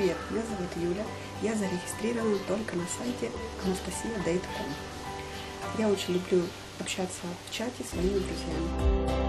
Привет, меня зовут Юля. Я зарегистрирована только на сайте anastasiadate.com. Я очень люблю общаться в чате с своими друзьями.